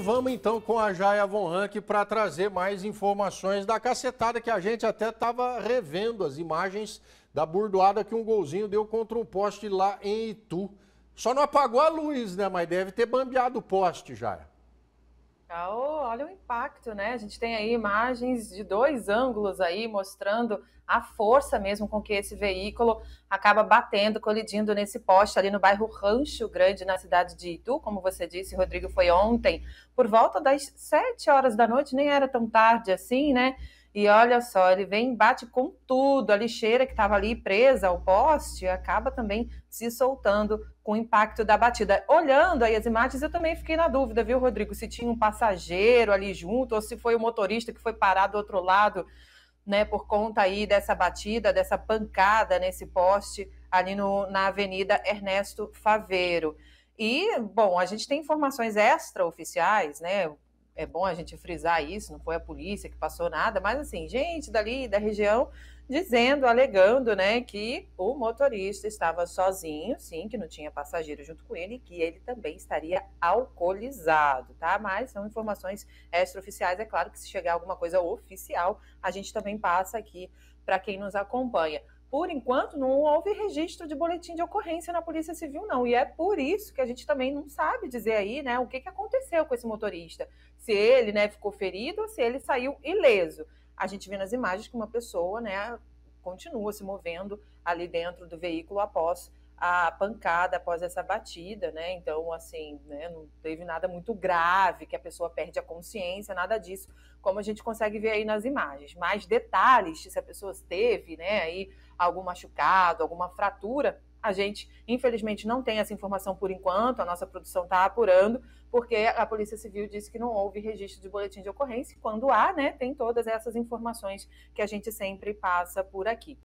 Vamos então com a Jaya Von Rank para trazer mais informações da cacetada que a gente até estava revendo as imagens da burdoada que um golzinho deu contra um poste lá em Itu. Só não apagou a luz, né? Mas deve ter bambeado o poste, Jaya. Oh, olha o impacto, né? A gente tem aí imagens de dois ângulos aí mostrando a força mesmo com que esse veículo acaba batendo, colidindo nesse poste ali no bairro Rancho Grande, na cidade de Itu. Como você disse, Rodrigo, foi ontem, por volta das sete horas da noite, nem era tão tarde assim, né? E olha só, ele vem, bate com tudo, a lixeira que estava ali presa ao poste acaba também se soltando com o impacto da batida. Olhando aí as imagens, eu também fiquei na dúvida, viu, Rodrigo, se tinha um passageiro ali junto ou se foi o motorista que foi parar do outro lado, né, por conta aí dessa batida, dessa pancada nesse poste ali no, na Avenida Ernesto Faveiro. E, bom, a gente tem informações extraoficiais, né? É bom a gente frisar isso, não foi a polícia que passou nada, mas assim, gente dali da região dizendo, alegando, né, que o motorista estava sozinho, sim, que não tinha passageiro junto com ele, que ele também estaria alcoolizado, tá? Mas são informações extraoficiais, é claro que se chegar alguma coisa oficial, a gente também passa aqui para quem nos acompanha por enquanto, não houve registro de boletim de ocorrência na Polícia Civil, não. E é por isso que a gente também não sabe dizer aí, né, o que, que aconteceu com esse motorista. Se ele, né, ficou ferido ou se ele saiu ileso. A gente vê nas imagens que uma pessoa, né, continua se movendo ali dentro do veículo após a pancada após essa batida, né? Então, assim, né, não teve nada muito grave, que a pessoa perde a consciência, nada disso, como a gente consegue ver aí nas imagens. Mais detalhes, se a pessoa teve, né, aí algum machucado, alguma fratura, a gente, infelizmente, não tem essa informação por enquanto, a nossa produção está apurando, porque a Polícia Civil disse que não houve registro de boletim de ocorrência. Quando há, né, tem todas essas informações que a gente sempre passa por aqui.